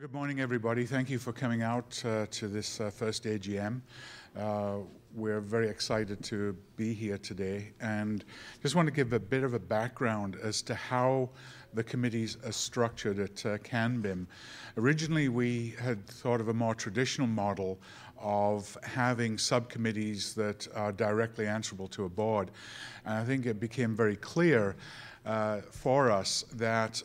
Good morning, everybody. Thank you for coming out uh, to this uh, first AGM. Uh, we're very excited to be here today and just want to give a bit of a background as to how the committees are structured at uh, CanBIM. Originally, we had thought of a more traditional model of having subcommittees that are directly answerable to a board. And I think it became very clear uh, for us that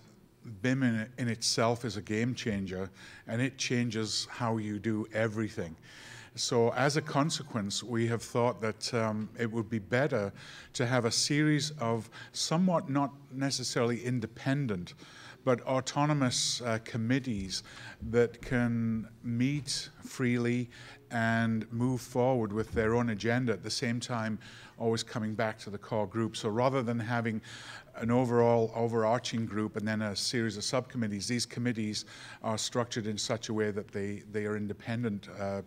BIM in, in, itself is a game changer and it changes how you do everything. So, as a consequence, we have thought that um, it would be better to have a series of somewhat not necessarily independent but autonomous uh, committees that can meet freely and move forward with their own agenda at the same time always coming back to the core group. So rather than having an overall overarching group and then a series of subcommittees, these committees are structured in such a way that they, they are independent uh,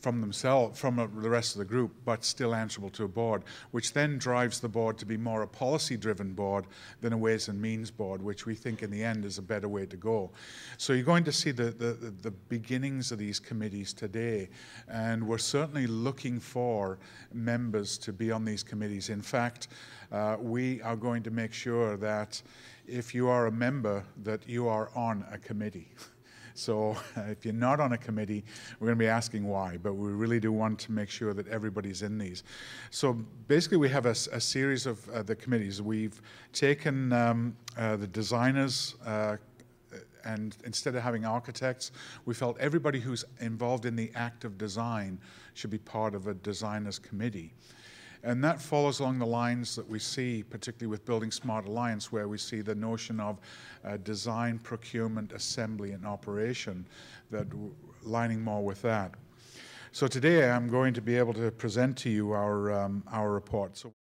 from themselves, from the rest of the group, but still answerable to a board, which then drives the board to be more a policy-driven board than a ways and means board, which we think in the end is a better way to go. So you're going to see the, the, the beginnings of these committees today, and we're certainly looking for members to be on these committees. In fact, uh, we are going to make sure that if you are a member, that you are on a committee. So if you're not on a committee, we're going to be asking why, but we really do want to make sure that everybody's in these. So basically, we have a, a series of uh, the committees. We've taken um, uh, the designers. Uh, and instead of having architects, we felt everybody who's involved in the act of design should be part of a designers committee. And that follows along the lines that we see, particularly with Building Smart Alliance, where we see the notion of uh, design, procurement, assembly, and operation, that lining more with that. So today I'm going to be able to present to you our, um, our report. So